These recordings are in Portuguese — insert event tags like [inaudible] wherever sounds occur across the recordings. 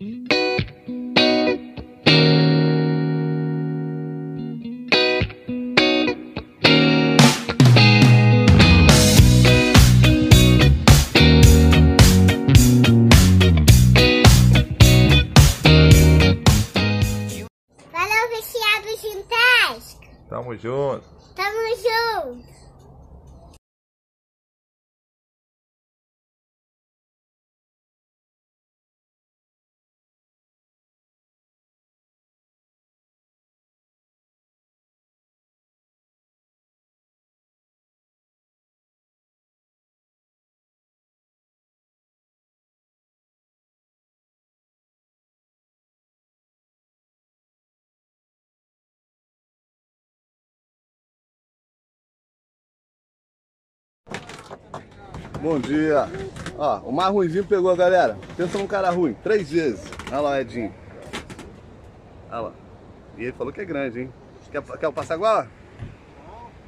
Mm-hmm. Bom dia. Ó, o mais ruimzinho pegou, galera. Pensa num cara ruim. Três vezes. Olha lá Edinho. Olha lá. E ele falou que é grande, hein? Quer, quer o passaguá?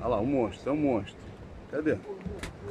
Olha lá, um monstro. É um monstro. Cadê?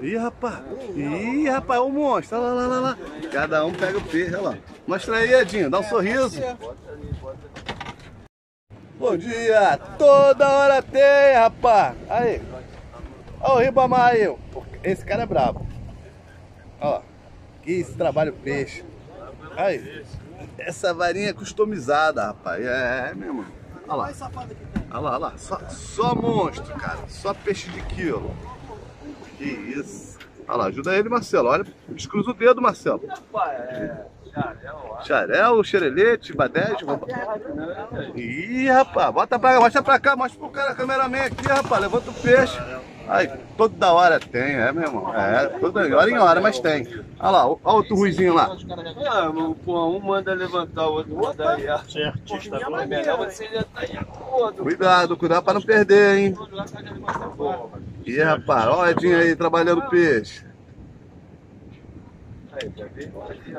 Ih, rapaz. Ih, rapaz, é um monstro. Olha lá, lá, lá, lá. Cada um pega o peixe. Olha lá. Mostra aí, Edinho. Dá um sorriso. Bom dia. Toda hora tem, rapaz. Aí. Olha o Ribamar aí. Esse cara é brabo. Ó, que esse trabalho peixe. Aí, essa varinha é customizada, rapaz. É, é mesmo. Olha lá. Olha lá, olha lá. Só, só monstro, cara. Só peixe de quilo. Que isso. Olha lá, ajuda ele, Marcelo. Olha, descruza o dedo, Marcelo. Xarel, xerelete, badege. Vamos... Ih, rapaz, bota pra mostra pra cá, mostra pro cara, cameraman aqui, rapaz. Levanta o peixe. Aí, toda hora tem, é, meu irmão? É, toda hora em hora, mas tem. Olha lá, olha o outro ruizinho lá. Ah, pô, um manda levantar, o outro manda aí. Você é artista, é melhor você já tá. Cuidado, cuidado pra não perder, hein? Ih, rapaz, olha o Edinho aí trabalhando peixe.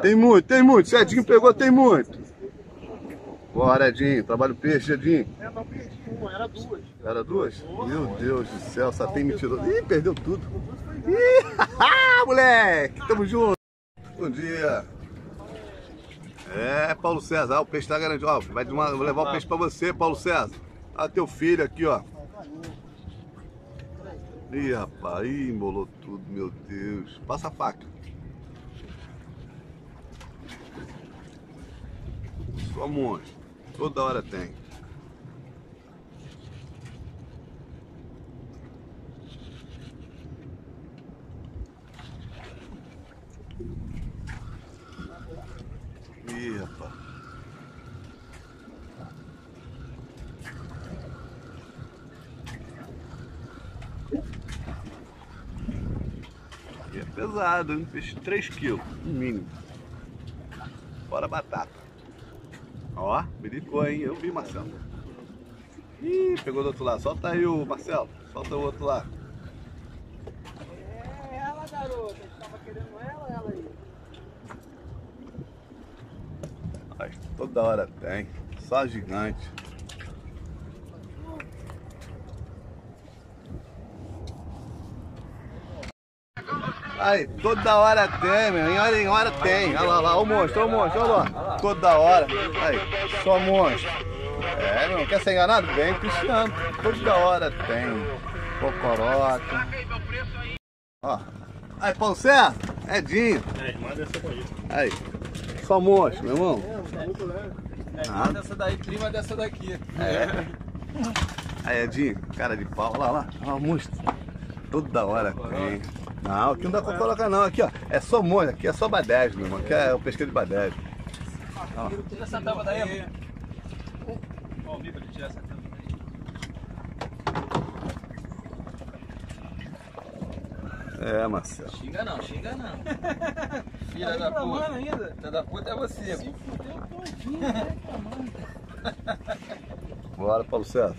Tem muito, tem muito. Se Edinho pegou, tem muito. Bora, Edinho. Trabalho peixe, Edinho. Era duas. Era duas? Meu Deus do céu, só tem mentiroso. Ih, perdeu tudo. Ih, [laughs] moleque, tamo junto. Bom dia. É, Paulo César, ah, o peixe tá garantido. Ó, vai uma- vou levar o peixe pra você, Paulo César. Ah, teu filho aqui, ó. Ih, rapaz, ih, embolou tudo, meu Deus. Passa a faca. Só monstro. Toda hora tem. Ih, rapaz. É pesado, hein? Peixe 3 quilos, no mínimo. Fora batata. Ó, belicou, hein? Eu vi, Marcelo. Ih, pegou do outro lado. Solta aí o Marcelo. Solta o outro lado. É ela, garota. Tava querendo ela, ela aí. Ai, toda hora tem. Só gigante. Aí, toda hora tem, meu. Em hora em hora tem. Olha lá, olha lá, o monstro, olha o monstro, olha lá. Toda hora. Aí, só monstro. É, meu, quer ser enganado? Vem pichando. Toda hora tem. Cocorota. Ó. Aí, Paulo César, Edinho. É, manda essa daí. Aí, só monstro, meu irmão. É, dessa daí, prima dessa daqui. É. Aí, Edinho, cara de pau, olha lá, olha lá, olha o monstro. Toda hora tem. Não, aqui não dá pra colocar não, aqui ó, é só monstro, aqui é só badege, meu irmão, aqui é o pesqueiro de badege. Tira essa tampa daí, Ó, o de tirar essa tampa daí. É, Marcelo. Xinga não, xinga não. [laughs] Filha da puta. ainda. Filha da puta é você. Se fudeu todinho, Bora, Paulo César.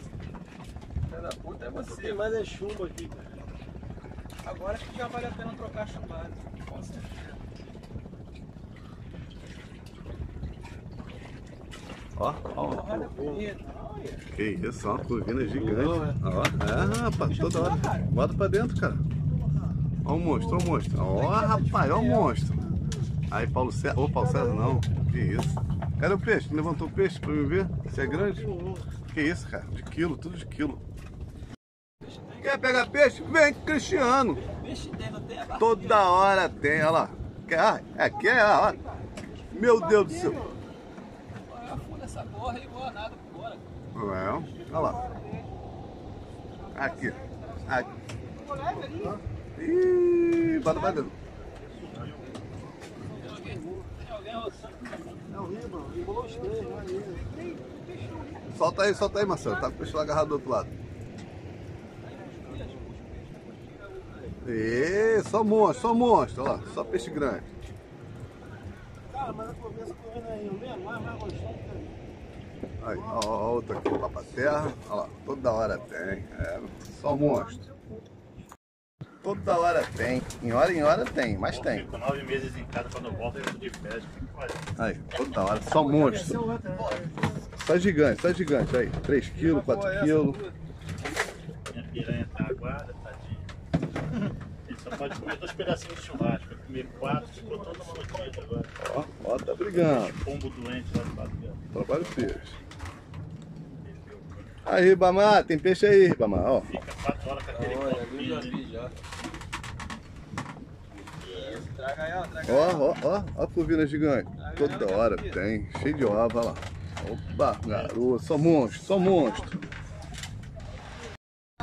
Filha da puta é você. Tem mais é chumbo aqui, cara. Agora acho que já vale a pena trocar a chumbada. Com certeza. Ó, ó, Olha bonito. Olha. que isso, ó, uma curvina gigante. Ó, é, rapaz, toda hora. Bota pra dentro, cara. Ó o monstro, ó o monstro. Ó, rapaz, ó o monstro. Aí, Paulo César, ô, Paulo César não, que isso. Cadê o peixe? Levantou o peixe pra me ver? Se é grande? Que isso, cara? De quilo, tudo de quilo. Quer pegar peixe? Vem, Cristiano. Toda hora tem, olha lá. Quer? Ah, é, quer, olha lá. Meu Deus do céu. Não, olha lá. Aqui. Aqui. Ih, bota pra dentro. Solta aí, solta aí, Marcelo. Tá com o peixe lá agarrado do outro lado. E só monstro, só monstro, olha lá, só peixe grande. Cara, mas a conversa correndo aí, o menor mais gostoso que Aí, ó, ó, outro aqui lá pra terra, olha lá, toda hora tem, é, só monstro. Toda hora tem, em hora em hora tem, mas tem. Fico nove meses em casa, quando eu volto eu tô de férias. Aí, toda hora, só monstro. Só gigante, só gigante, aí, 3 kg, 4 kg. Minha piranha tá aguada, tadinha. Ele só pode comer dois pedacinhos de churrasco. Vai comer quatro, ficou toda maluquinha agora. Ó, ó, tá brigando, Pombo doente lá do lado dela. trabalho peixe. Aí, Ribamar, tem peixe aí, Ribamar, ó. Fica quatro horas com aquele Olha, copinho já ali. vi já. Traga aí, ó, traga Ó, ó, ó, ó a curvina gigante. Toda hora tem, cheio de olha lá. Opa, garoto, só monstro, só monstro.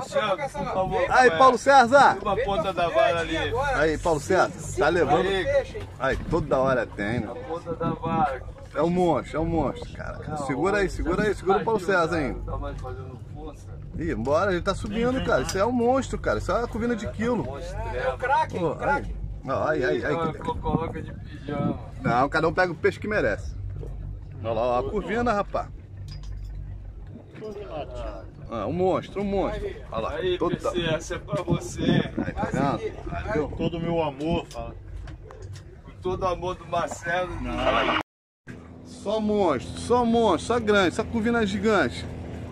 Thiago, por favor. Aí, Paulo César! Uma ponta da vara ali. Aí, Paulo César, tá levando. Aí, Aí, toda hora tem, né? ponta da vara. É um monstro, é um monstro, cara. Segura aí, segura aí, segura o Paulo César ainda. Não tá mais fazendo força. Ih, bora, ele tá subindo, cara. Isso é um monstro, cara. Isso é uma curvina de quilo. Monstreva. Pô, aí. Ó, aí, aí, aí. Ela coloca de pijama. Não, cada um pega o peixe que merece. Olha lá, ó, a curvina, rapaz. Ah, um monstro, um monstro. Olha lá, Aí, toda. PC, essa é pra você. Aí, tá vendo? Aí? Todo o meu amor, fala. Com todo o amor do Marcelo. Só monstro, só monstro, só grande, só curvina gigante.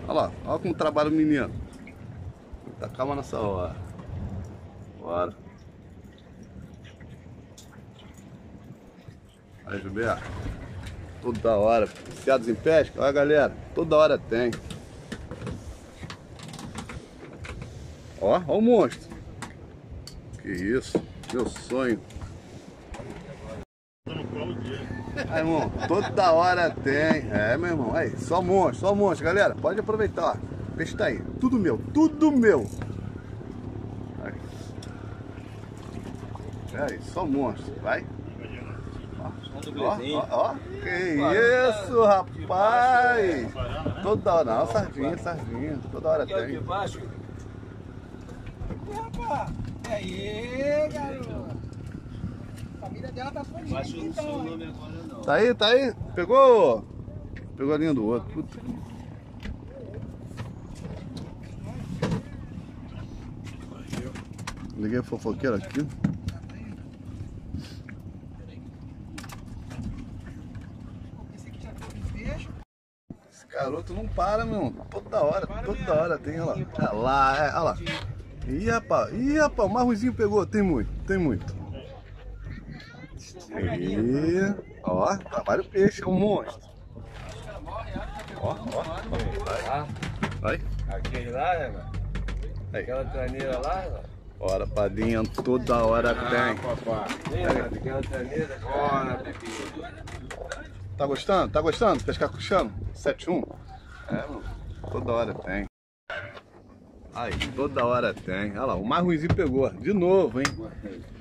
Olha lá, olha como trabalha o menino. Tá calma nessa hora. Bora. Aí, Gilberto. Toda hora. Viciados em pesca? Olha, galera. Toda hora tem. Ó, ó o monstro. Que isso. Meu sonho. Aí, irmão, toda hora tem. É, meu irmão. Aí, só monstro, só monstro, galera. Pode aproveitar, ó. O peixe tá aí. Tudo meu, tudo meu. Aí. Aí, só monstro. Vai. Ó, ó, ó. Que isso, rapaz. Toda hora. Não, sardinha, sardinha. Toda hora Aqui, ó. E aí, garoto? A família dela tá feliz Embaixo aqui, não sei o então, nome agora não. Tá aí, tá aí. Pegou? Pegou a linha do outro. Puta. Liguei a fofoqueira aqui. Esse garoto não para, meu irmão. Toda hora, toda hora tem, olha lá. Olha lá, é, olha lá. Ih, rapaz, ih, rapaz, o marrozinho pegou. Tem muito, tem muito. E, ó, trabalha o peixe, é um monstro. Ó, ó, vai. Aquele lá, né? Aí. Aquela traneira lá, né? Bora pra dentro, toda hora tem. Tem, né? Aquela traneira. Bora, bebê. Tá gostando? Tá gostando? Pescar puxando? 7-1? É, mano. Toda hora tem. Aí, toda hora tem. Olha lá, o mais ruimzinho pegou. De novo, hein?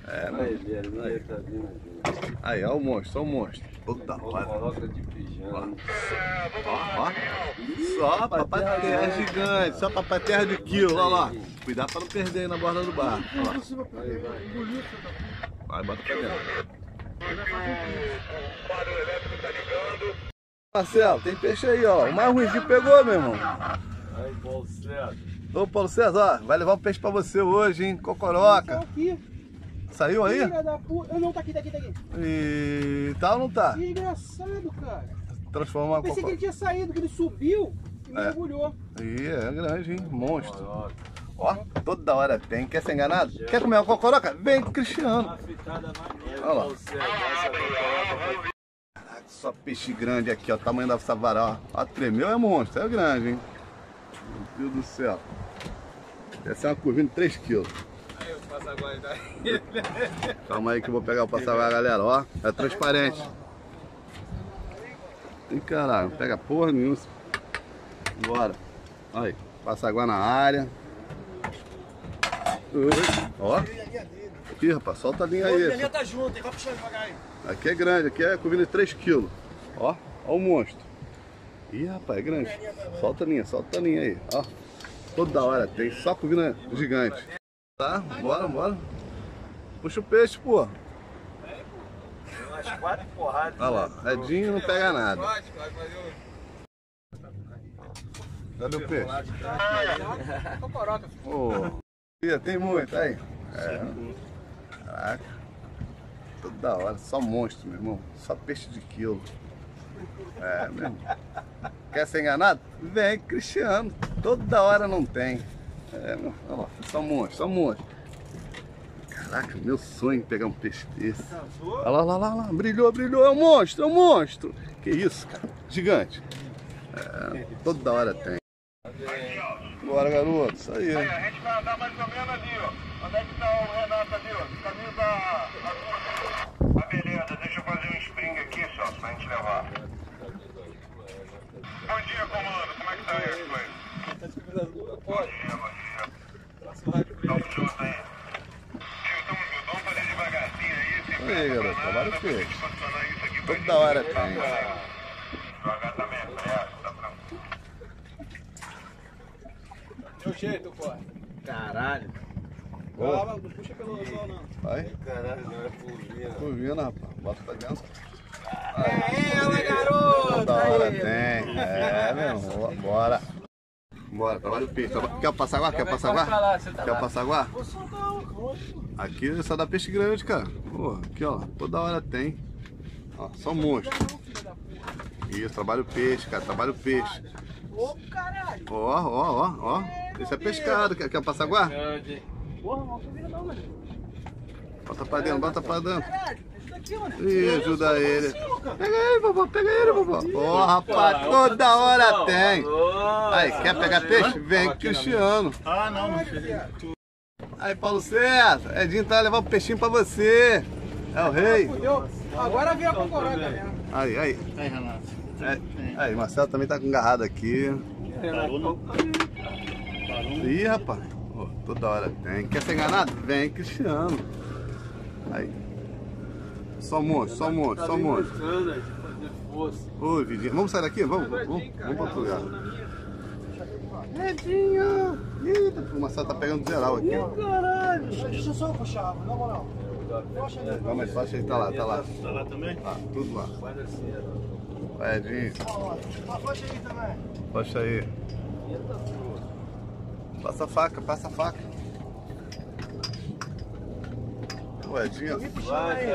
É, mano. Aí, vindo aqui. Aí, ó o monstro, ó o monstro. Toda hora. Ó, ó. Só papai terra gigante, só papai terra de quilo, olha lá. Cuidado pra não perder aí na borda do bar. Olha lá. Vai, bota pra dentro. Marcelo, tem peixe aí, ó. O mais ruimzinho pegou, meu irmão. Aí, Paulo César. Ô, Paulo César, ó, vai levar um peixe pra você hoje, hein? Cocoroca. Aqui. Saiu aí? Filha da puta. Eu não, tá aqui, tá aqui, tá aqui. E tá ou não tá? Que engraçado, cara. Transformar Eu pensei que ele tinha saído, que ele subiu e mergulhou. Ih, é grande, hein? Monstro. Ó, toda hora tem. Quer ser enganado? Quer comer uma cocoroca? Vem com o Cristiano. Uma fritada maneira, Olha lá. Essa cocoroca Só peixe grande aqui, ó. Tamanho da savará. Ó, tremeu é monstro. É grande, hein? Meu Deus do céu. Essa é uma curvinha de 3 kg. Aí eu passo agora daí. Calma aí que eu vou pegar o passaguá, galera. Ó, é transparente. Ih, caralho, não pega porra nenhuma. Bora. Aí, passaguá na área. Ui, Ó. Aqui, rapaz, solta a linha aí. linha tá junto, hein? Vai puxando devagar aí. Aqui é grande, aqui é curvinha de 3 kg. Ó, ó o monstro. Ih, rapaz, é grande. Solta a linha, solta a linha aí, ó. Toda hora tem, só curvina gigante. Tá, bora, bora. Puxa o peixe, pô. Umas quatro porradas. Olha lá, Edinho não pega nada. Cadê o peixe? Cocoroca. Ih, tem muito aí. É. Caraca. Toda hora, só monstro, meu irmão. Só peixe de quilo. É mesmo. Quer ser enganado? Vem, Cristiano. Toda hora não tem. É, meu. Lá, só monstro, só monstro. Caraca, meu sonho é pegar um peixe desse. Olha lá, lá, olha lá. Brilhou, brilhou. É um monstro, é um monstro. Que isso, cara. Gigante. É, toda hora tem. Bora, garoto. Isso aí. A gente vai andar mais ou menos ali, ó. Onde é que tá o Renato ali, ó? Caminho da. Ah, beleza, deixa eu fazer um spring aqui, só, pra gente levar. Bom dia, comando. Como é que tá aí as coisas? Bom dia, bom dia. Tamo junto aí. Tio, tamo junto. Vamos fazer devagarzinho aí, sem Aí, garoto, trabalho gente aqui pra Toda hora tem. Devagar também, pressa, tá tranquilo. Meu jeito, pô. Caralho. Calma, não puxa pelo anzol, não. Vai. Caralho, não é pulvinha. Tô vendo, rapaz. Bota pra dentro. É ela, garoto! Toda hora tem. É, meu. Bora. Bora, trabalha o peixe. Quer o passaguá? Quer o passaguá? Quer o passaguá? Aqui só dá peixe grande, cara. Pô, aqui, ó. Toda hora tem. Ó, só monstro. Isso, trabalha o peixe, cara. Trabalha o peixe. Ô, caralho! Ó, ó, ó, ó. Esse é pescado. Quer, quer o passaguá? Grande. Porra, não vira não, mano. Bota pra dentro, bota pra dentro. Ih, ajuda ele. Pega ele, vovó. Pega ele, vovó. Ó, rapaz, toda hora tem. Ô, Aí, quer pegar peixe? Vem, Cristiano. Ah, não, não sei. Aí, Paulo César, Edinho tá levando um peixinho pra você. É o rei. Fudeu. Agora veio a cocoroca mesmo. Aí, aí. Aí, Renato. É, aí, Marcelo também tá com garrado aqui. Parou, não? Ih, rapaz. Toda hora tem. Quer ser enganado? Vem, Cristiano. Aí. Só monstro, só monstro, só monstro. Fazer força. Ô, Vidinho, vamos sair daqui? Vamos, vamos, vamos pra outro lugar. Edinho! Eita, o Marcelo tá pegando geral aqui. Deixa eu só puxar, na moral. Não, mas só achei que tá lá, tá lá. Tá lá também? Tá, tudo lá. Faz assim. Vai, Edinho. Uma faixa aí também. Poxa aí. Passa a faca, passa a faca. O Edinho, Vai,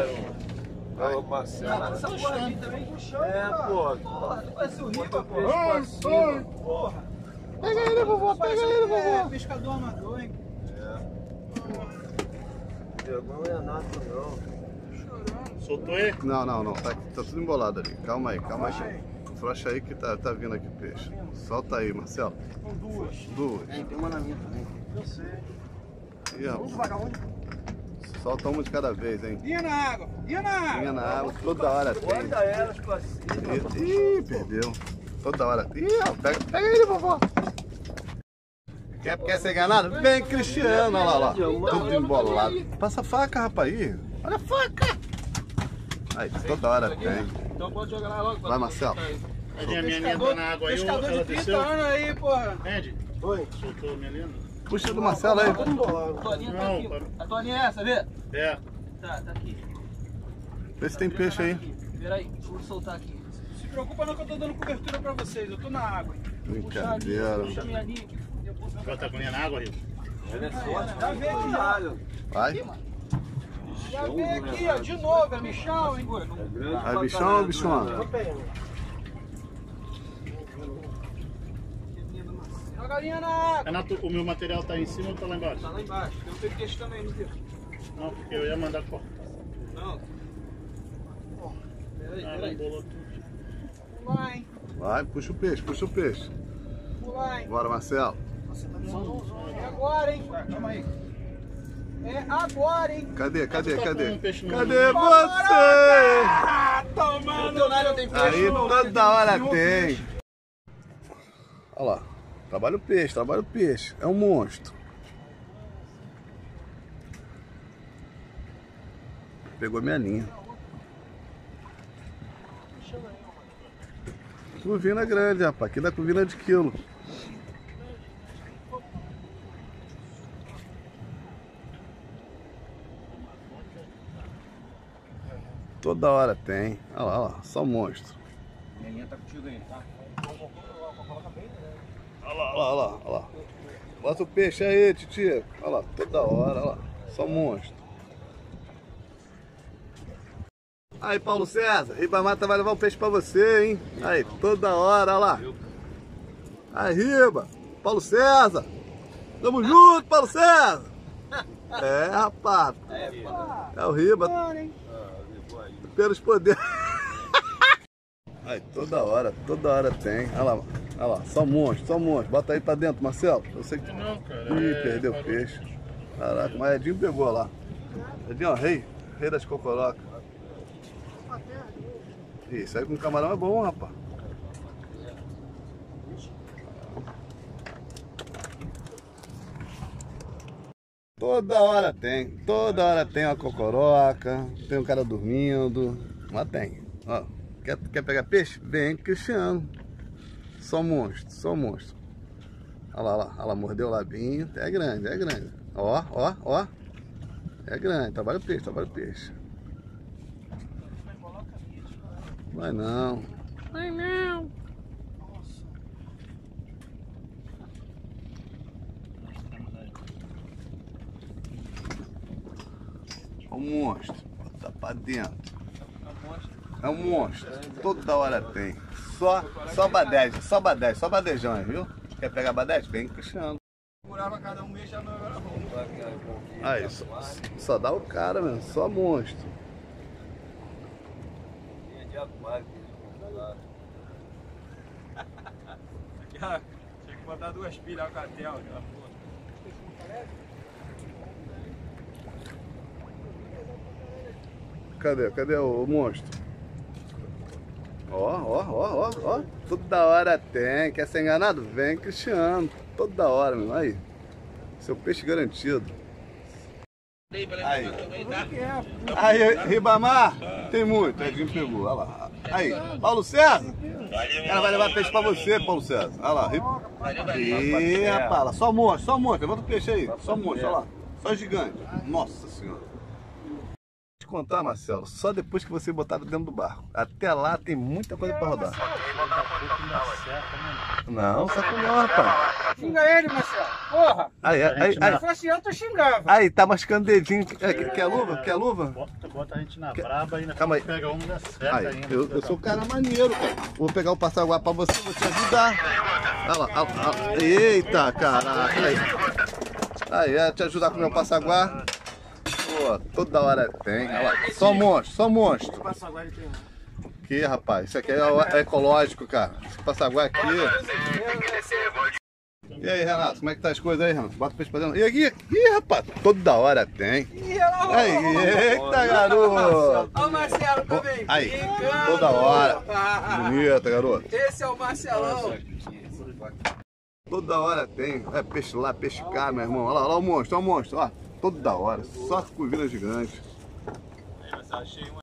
garoto. Ô, Marcelo. Essa porra aqui também puxando. É, pô. Porra, tu parece o Ripa, pô. Passinho. Porra. Pega ele, vovó, pega ele, É, vovó. pescador amador, hein? Não é nada, não. Soltou ele? Não, não, não, tá, tá tudo embolado ali. Calma aí, calma aí. Frocha aí que tá, tá vindo aqui o peixe. Solta aí, Marcelo. Com duas. Duas. Tem uma na minha também. Eu sei. Ih, rapaz, Vagabundo. Solta uma de cada vez, hein. Ia na água. Ia na água. Vinha na água, toda hora tem. Guarda elas com a cima. Ih, perdeu. Toda hora. Ih, ó, pega, pega ele, vovó. Quer, quer ser enganado? Vem, Cristiano. Olha lá, olha lá. Tudo embolado. Passa a faca, rapaz. Aí. Olha a faca. Aí, toda hora tem. Então pode jogar lá logo. Vai, Marcelo. Cadê a minha linha na água aí? Pescador de 30 desceu? anos aí, porra. Ed, Oi. soltou a minha linha? Puxa do Marcelo aí. A toalhinha tá aqui. A toalhinha é essa, vê? É. Tá, tá aqui. Vê se tem peixe aí. Peraí, vou soltar aqui. Se preocupa não que eu tô dando cobertura pra vocês, eu tô na água. hein. Brincadeira. Puxa minha linha aqui. Ela tá com a linha na água, Rio? Ela é forte. Já vem aqui, Caralho. Vai. Já vem aqui, ó, de novo, é bichão, hein? É bichão ou bichona? Né? Joga a linha na água. Renato, o meu material tá em cima ou tá lá embaixo? Tá lá embaixo, tem um peixe também, não tem? Não, porque eu ia mandar cortar. Não. Peraí, Ah, peraí. embolou tudo. Pular, hein? Vai, puxa o peixe, puxa o peixe. Pular, hein? Bora, Marcelo. É agora, hein? Calma aí. É agora, hein? Cadê, cadê, Tá cadê? um Cadê meio. você? Ah, tomando! Não nada tem peixe. Aí não. toda hora tem. Olha lá. Trabalha o peixe, trabalha o peixe. É um monstro. Pegou minha linha. Cuvina grande, rapaz. Aqui dá cuvina de quilo. Toda hora tem. Olha lá, olha lá. Só monstro. Minha linha tá contigo aí, tá? Olha lá, olha lá, olha lá, olha lá. Bota o peixe aí, titi. Olha lá, toda hora, olha lá. Só monstro. Aí, Paulo César, Ribamata vai levar um peixe pra você, hein? Aí, toda hora, olha lá. Aí, Riba, Paulo César. Tamo junto, Paulo César. É, rapaz. É o Riba. Pelos poderes. Aí, toda hora, toda hora tem. Olha lá, olha lá, só monstro, só monstro. Bota aí pra dentro, Marcelo. Eu sei que. Não, cara. Ih, é- perdeu o peixe. Caraca, mas Edinho pegou lá. Edinho, ó, rei. Rei das cocorocas. Isso aí com camarão é bom, rapaz. Toda hora tem, toda hora tem uma cocoroca, tem um cara dormindo, mas tem. Ó, quer, quer pegar peixe? Vem, Cristiano. Só monstro, só monstro. Olha lá, olha lá, olha lá, mordeu o labinho. É grande, é grande. Ó, ó, ó. É grande, trabalha o peixe, trabalha o peixe. Vai não. Vai não. É um monstro. Bota pra dentro. É um monstro. Toda hora tem. Só, só badege, só badege, só badejão, viu? Quer pegar badege? Vem Cristiano. Um bom. Aí, só, só dá o cara, mano. Só monstro. De [laughs] aquário. Tinha que botar duas pilhas ao catel. Já, pô. Cadê? Cadê o monstro? Ó, ó, ó, ó, ó. Toda hora tem. Quer ser enganado? Vem, Cristiano. Toda hora, meu. Aí. Seu peixe garantido. Aí. Aí, Ribamar. Tem muito. Edinho pegou. Olha lá. Aí. Paulo César. O cara vai levar peixe pra você, Paulo César. Olha lá. Ih, rapaz. Só monstro, só monstro. Levanta o peixe aí. Só monstro, olha lá. Só gigante. Nossa senhora contar, Marcelo, só depois que você botar dentro do barco. Até lá tem muita coisa pra rodar. Não, saco não, rapaz. Xinga ele, Marcelo. Porra! Aí, aí, Se aí, fosse eu, tu xingava. aí, tá mascando dedinho. É, quer, quer luva? Quer luva? Bota, bota a gente na Que- braba ainda. Calma aí. Pega um da certa Aí, ainda. eu, eu sou um cara maneiro, cara. Vou pegar o passaguá pra você, vou te ajudar. Olha lá, olha lá. Eita, caraca. Aí, aí é te ajudar com o meu passaguá. Pô, toda hora tem. Olha lá. Só monstro, só monstro. Que rapaz, isso aqui é é ecológico, cara. Esse passaguá aqui. E aí, Renato, como é que tá as coisas aí, Renato? Bota o peixe pra dentro. E aqui? Ih, rapaz, toda hora tem. Ih, olha lá, Aí, eita, garoto. Olha o Marcelo também. Aí, toda hora. Bonita, garoto. Esse é o Marcelão. Toda hora tem. É peixe lá, peixe cá, meu irmão. Olha lá, olha lá o monstro, olha o monstro, ó. Toda hora. Só gigante. Aí, mas achei uma